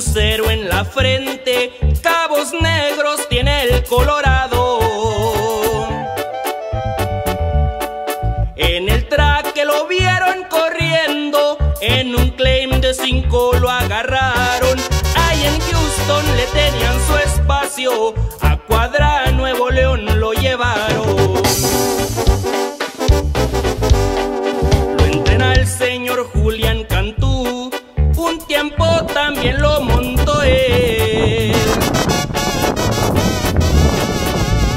cero en la frente, cabos negros tiene el Colorado. En el track lo vieron corriendo, en un claim de cinco lo agarraron. Ahí en Houston le tenían su espacio, a Cuadra Nuevo León lo llevaron. Lo montó él.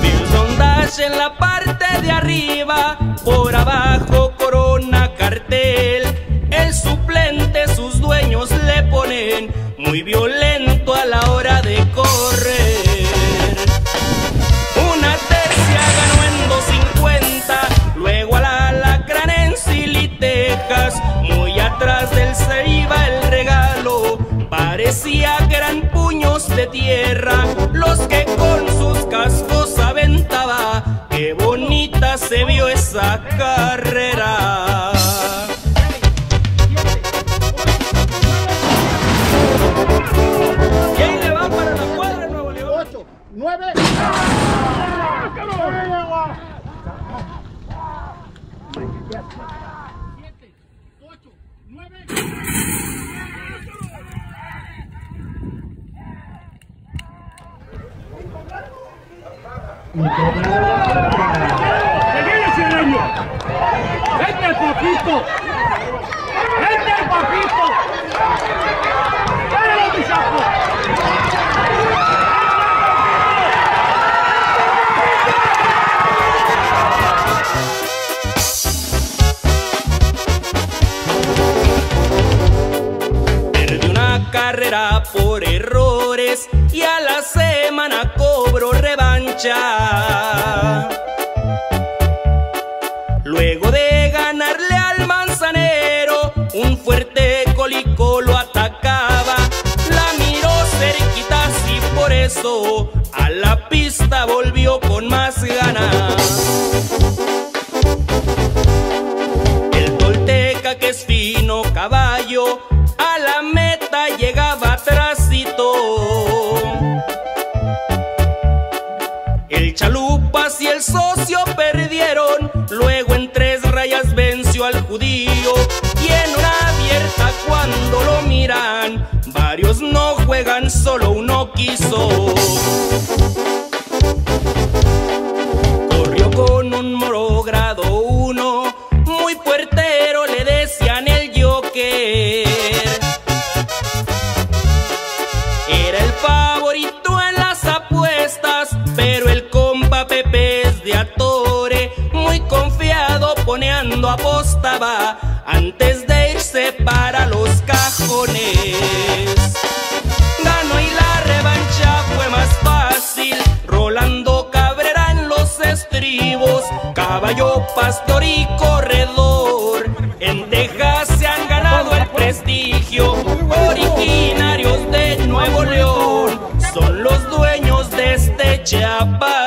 Wilson Dash en la parte de arriba, por abajo corona cartel. El suplente sus dueños le ponen muy violento de tierra los que con sus cascos aventaba. Qué bonita se vio esa carrera. Y ahí le va para la cuadra Nuevo León. 8, 9. ¡Seguile, Cireño! ¡Vete al papito! Carrera por errores y a la semana cobro revancha. Luego de ganarle al manzanero, un fuerte cólico lo atacaba. La miró cerquita y por eso a la pista volvió con más ganas. No juegan, solo uno quiso. Corrió con un moro grado uno, muy puertero le decían el Joker. Era el favorito en las apuestas, pero el compa Pepe es de Atore, muy confiado poneando apostaba antes de irse para los cajones. Ganó y la revancha fue más fácil, Rolando Cabrera en los estribos, caballo pastor y corredor. En Texas se han ganado el prestigio, originarios de Nuevo León, son los dueños de este chap